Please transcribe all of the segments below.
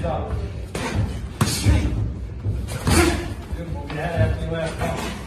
Stop. Good move. Yeah, that's the last one.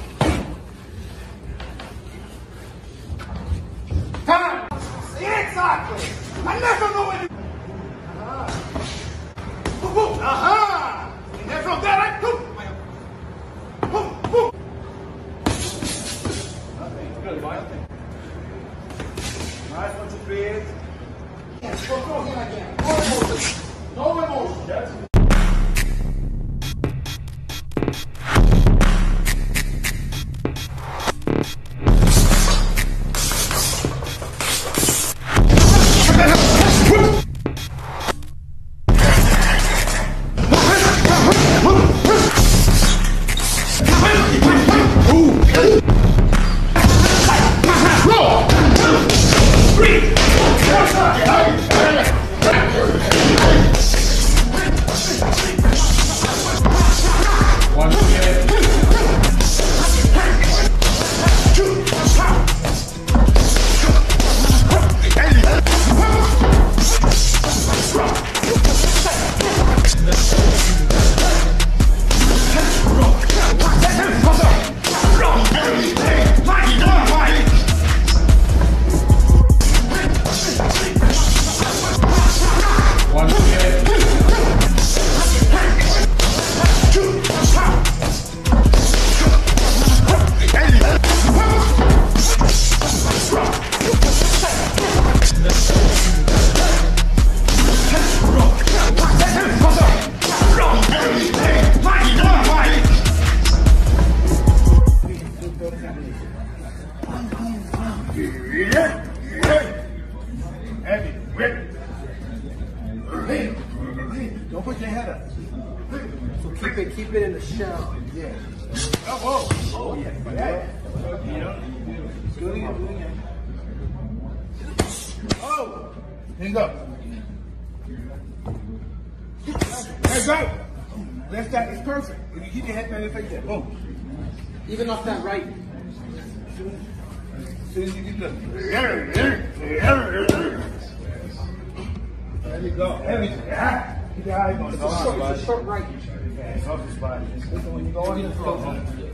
Heavy. Whip. Don't put your head up. So keep it, keep it in the shell. Yeah. Oh, whoa. Oh, yeah. Yeah. Do it again. Do it again. Oh. Hands up. Hands up. Left side is perfect. If you keep your head down, it's like that. Boom. Even off that right. As soon as you get the. There you go. Heavy. Yeah. Keep your eyes on the It's a short, it's a short right. Yeah, it's off the spot. When you go in the.